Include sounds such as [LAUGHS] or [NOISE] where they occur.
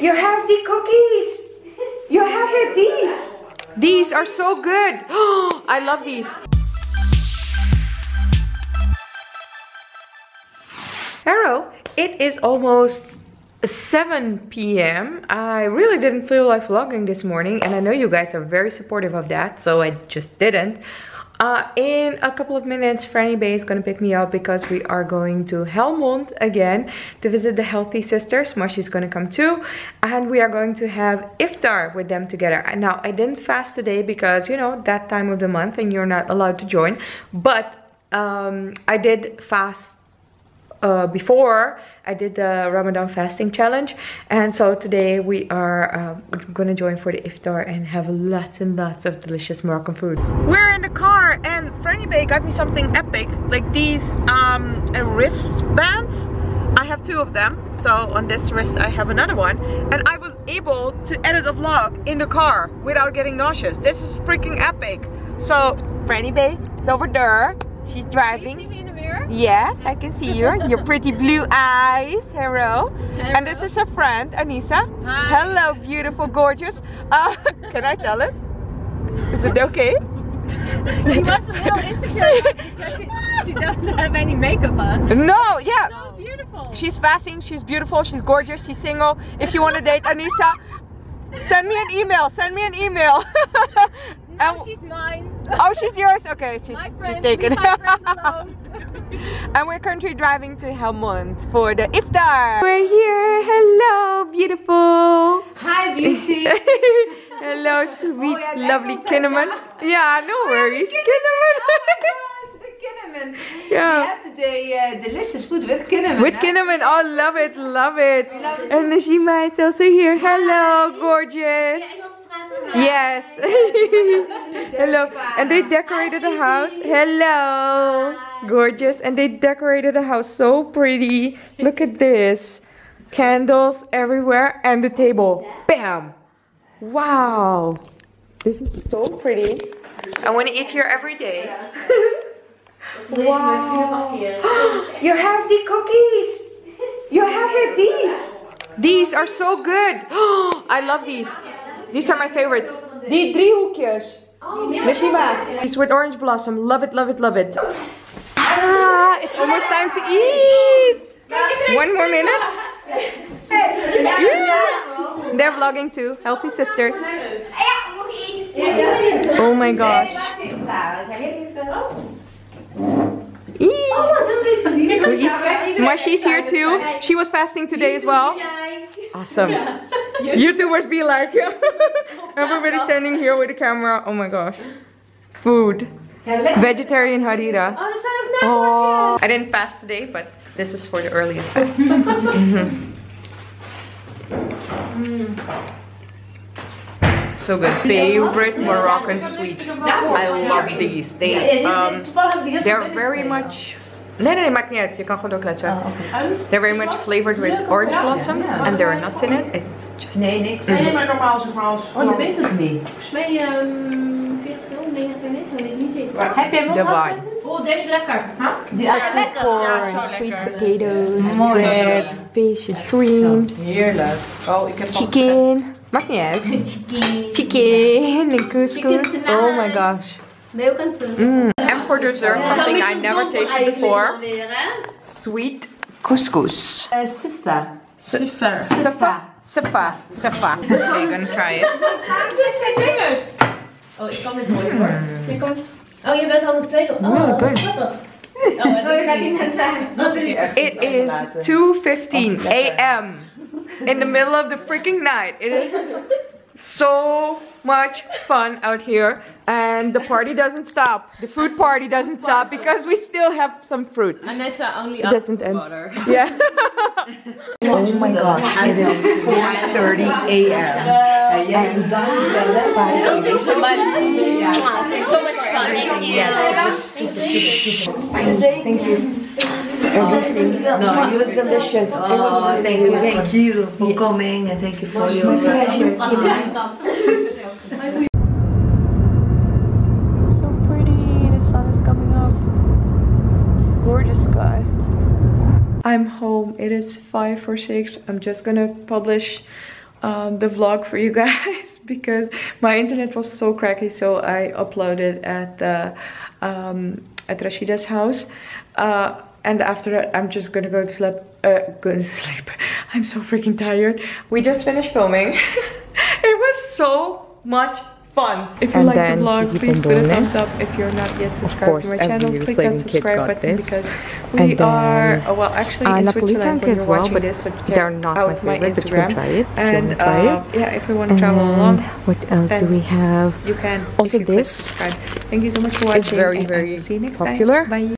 You have the cookies. You have it, these. These are so good. [GASPS] I love these. Hello, it is almost 7 p.m. I really didn't feel like vlogging this morning and I know you guys are very supportive of that so I just didn't. Uh, in a couple of minutes, Franny Bay is gonna pick me up because we are going to Helmond again to visit the Healthy Sisters. Marshy's gonna come too. And we are going to have iftar with them together. Now, I didn't fast today because, you know, that time of the month and you're not allowed to join. But um, I did fast uh, before I did the Ramadan fasting challenge and so today we are uh, gonna join for the iftar and have lots and lots of delicious Moroccan food. We're in the car and Franny Bay got me something epic like these um, wristbands. I have two of them so on this wrist I have another one and I was able to edit a vlog in the car without getting nauseous. This is freaking epic. So Franny Bay is over there. She's driving. Yes, I can see you. Your pretty blue [LAUGHS] eyes. Hello. Hello. And this is a friend, Anissa. Hi. Hello, beautiful, gorgeous. Uh, [LAUGHS] can I tell it? Is it okay? [LAUGHS] she was a little insecure she, she doesn't have any makeup on. No, yeah. So beautiful. She's fasting, she's beautiful, she's gorgeous, she's single. If you want to date Anissa, send me an email. Send me an email. No, and, she's mine. Oh, she's yours? Okay, she's, friend, she's taken. [LAUGHS] and we're currently driving to Helmond for the iftar. We're here. Hello, beautiful. Hi, beauty. [LAUGHS] Hello, sweet, oh, yeah, lovely Kinnaman. [LAUGHS] Yeah, no oh, worries, Kinnaman. Kinnaman. Yeah. We have today uh, delicious food with Kinnaman. With Kinnaman. Oh, love it, love it. And Najima is also here. Hello, gorgeous. Yes. [LAUGHS] Hello. And they decorated the house. Hello. Gorgeous. And they decorated the house so pretty. Look at this. Candles everywhere and the table. Bam. Wow. This is so pretty. I want to eat here every day. [LAUGHS] wow. [GASPS] you have the cookies. You have it, these. These are so good. [GASPS] I love these. These are my favorite. Die driehoekjes. Oh, Mishima. It's with orange blossom. Love it, love it, love it. Ah, it's almost time to eat. One more minute. Yeah. They're vlogging too. Healthy sisters. Oh my gosh. Eat. Mashi's here too. She was fasting today as well. Awesome. [LAUGHS] YouTubers be like, [LAUGHS] everybody standing here with a camera. Oh my gosh. Food. Vegetarian harira. Oh, I didn't fast today, but this is for the earliest. [LAUGHS] mm -hmm. So good. Favorite Moroccan sweet. I love these. They um, they're very much Nee, nee, maakt niet uit. Je kan gewoon doorkletsen. Oh, okay. They're very much flavored with orange blossom. And there are nuts in it. It's just... Nee, niks. Nee, maar normaal zeg maar als... Oh, dat weet ik niet. Volgens mij, um, 40 euro, 29, dat weet ik niet zeker. Heb jij hem ook Oh, deze is lekker. Huh? Ja, lekker. Ja, zo sweet potatoes, bread, fish, shrimps. Heerlijk. Oh, ik heb Chicken. Maakt niet uit. [LAUGHS] Chicken. Chicken en couscous. Oh my gosh. Ben je ook aan het mm. And for dessert, something I never tasted before. Sweet couscous. Uh, Sifa. Sifa. Sifa. Sifa. Sifa. [LAUGHS] Okay, I'm gonna try it. Oh, ik kan dit nooit hoor. Oh, je bent al de tweede. Oh, good. Je gaat niet met It is 2.15 a.m. in the middle of the freaking night. It is so much fun out here and the party doesn't stop. The food party doesn't stop because we still have some fruits. Anessa only it doesn't end. water. [LAUGHS] yeah. [LAUGHS] Oh my gosh it is 4:30 a.m and [LAUGHS] so much so much. Fun thank you. Thank you. everything. No, it was delicious. Oh, thank you, thank you. For coming and thank you for your So pretty, the sun is coming up. Gorgeous sky. I'm home, it is 5 or 6. I'm just gonna publish um, the vlog for you [LAUGHS] guys because my internet was so cracky so I uploaded at the um, at Rashida's house. Uh, and after that I'm just gonna go to sleep uh, go to [LAUGHS] sleep. I'm so freaking tired. We just finished filming. [LAUGHS] It was so much fun. If you And like the vlog, please on put a thumbs up. If you're not yet subscribed course, to my channel, little click that subscribe button this. because we And are, then, oh, well actually uh, in Napolitan Switzerland when you're well, watching this, so check they're not out my favorite, but you can Instagram. try it And wanna try uh, yeah, if you want to travel along, what else do we have? you can. Also you this. Thank you so much for watching. It's very, and I very see you next popular. Bye.